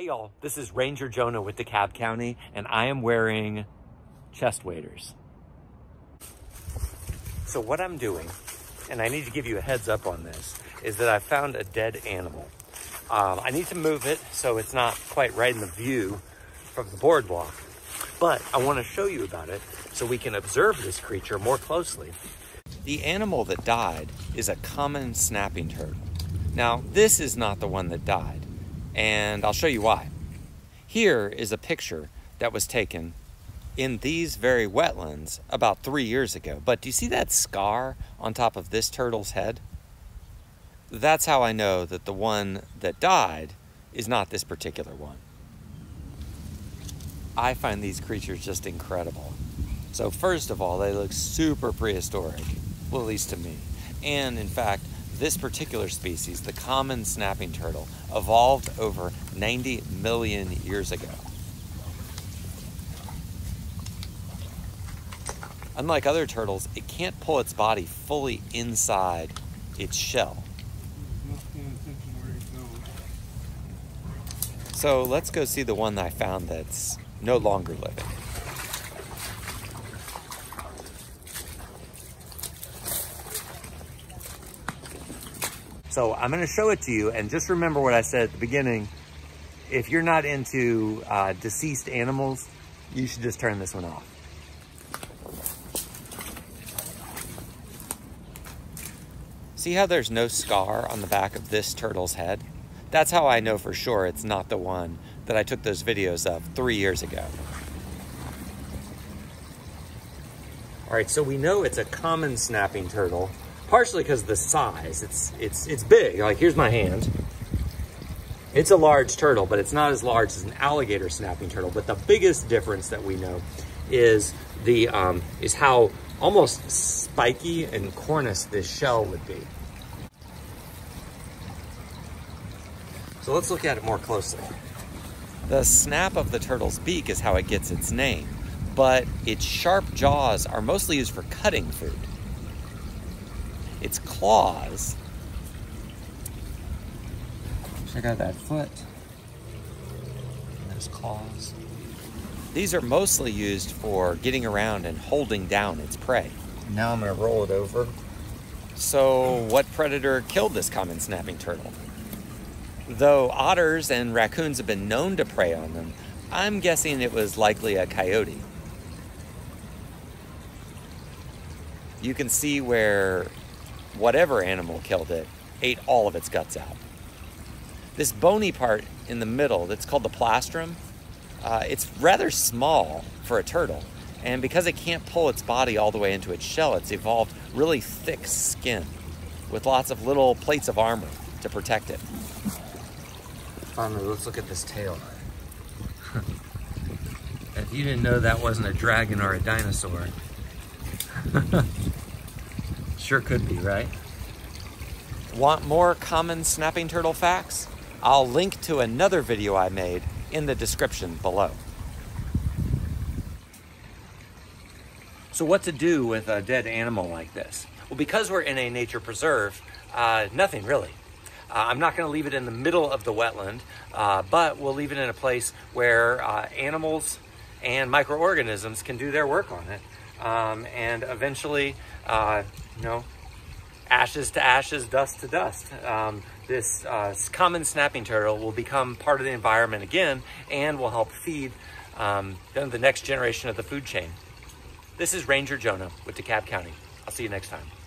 Hey y'all, this is Ranger Jonah with DeKalb County, and I am wearing chest waders. So what I'm doing, and I need to give you a heads up on this, is that I found a dead animal. Um, I need to move it so it's not quite right in the view from the boardwalk, but I want to show you about it so we can observe this creature more closely. The animal that died is a common snapping turtle. Now, this is not the one that died, and I'll show you why. Here is a picture that was taken in these very wetlands about three years ago. But do you see that scar on top of this turtle's head? That's how I know that the one that died is not this particular one. I find these creatures just incredible. So first of all, they look super prehistoric, well, at least to me. And in fact, this particular species, the common snapping turtle, evolved over 90 million years ago. Unlike other turtles, it can't pull its body fully inside its shell. So let's go see the one I found that's no longer living. So I'm going to show it to you. And just remember what I said at the beginning. If you're not into uh, deceased animals, you should just turn this one off. See how there's no scar on the back of this turtle's head? That's how I know for sure it's not the one that I took those videos of three years ago. All right, so we know it's a common snapping turtle partially because of the size. It's, it's, it's big. Like, here's my hand. It's a large turtle, but it's not as large as an alligator snapping turtle. But the biggest difference that we know is the um, is how almost spiky and cornice this shell would be. So let's look at it more closely. The snap of the turtle's beak is how it gets its name, but its sharp jaws are mostly used for cutting food its claws. Check out that foot. And those claws. These are mostly used for getting around and holding down its prey. Now I'm going to roll it over. So, what predator killed this common snapping turtle? Though otters and raccoons have been known to prey on them, I'm guessing it was likely a coyote. You can see where whatever animal killed it ate all of its guts out. This bony part in the middle, that's called the plastron, uh, it's rather small for a turtle. And because it can't pull its body all the way into its shell, it's evolved really thick skin with lots of little plates of armor to protect it. Finally, let's look at this tail. if you didn't know that wasn't a dragon or a dinosaur, Sure could be, right? Want more common snapping turtle facts? I'll link to another video I made in the description below. So what to do with a dead animal like this? Well, because we're in a nature preserve, uh, nothing really. Uh, I'm not going to leave it in the middle of the wetland, uh, but we'll leave it in a place where uh, animals and microorganisms can do their work on it. Um, and eventually, uh, you know, ashes to ashes, dust to dust. Um, this uh, common snapping turtle will become part of the environment again and will help feed um, the next generation of the food chain. This is Ranger Jonah with DeKalb County. I'll see you next time.